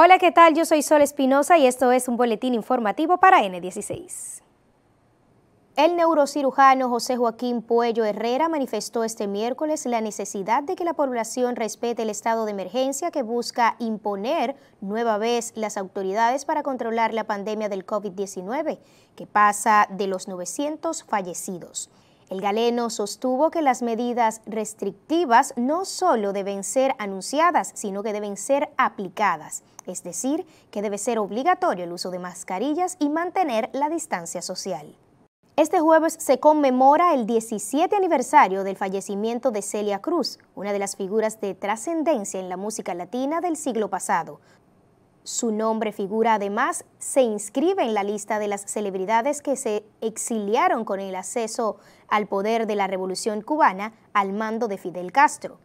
Hola, ¿qué tal? Yo soy Sol Espinosa y esto es un boletín informativo para N16. El neurocirujano José Joaquín Puello Herrera manifestó este miércoles la necesidad de que la población respete el estado de emergencia que busca imponer nueva vez las autoridades para controlar la pandemia del COVID-19, que pasa de los 900 fallecidos. El galeno sostuvo que las medidas restrictivas no solo deben ser anunciadas, sino que deben ser aplicadas, es decir, que debe ser obligatorio el uso de mascarillas y mantener la distancia social. Este jueves se conmemora el 17 aniversario del fallecimiento de Celia Cruz, una de las figuras de trascendencia en la música latina del siglo pasado, su nombre figura además, se inscribe en la lista de las celebridades que se exiliaron con el acceso al poder de la Revolución cubana al mando de Fidel Castro.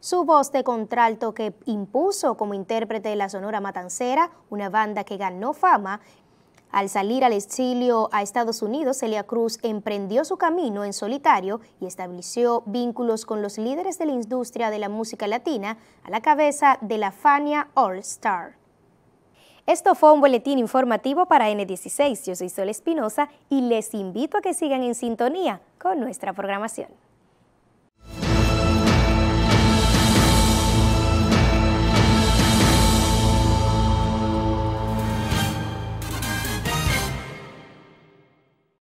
Su voz de contralto que impuso como intérprete de la Sonora Matancera, una banda que ganó fama, al salir al exilio a Estados Unidos, Celia Cruz emprendió su camino en solitario y estableció vínculos con los líderes de la industria de la música latina a la cabeza de la Fania All Star. Esto fue un boletín informativo para N16. Yo soy Sol Espinosa y les invito a que sigan en sintonía con nuestra programación.